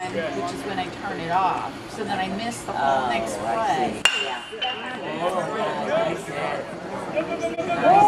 which is when I turn it off. So then I miss the whole oh, next play. Yeah. Oh.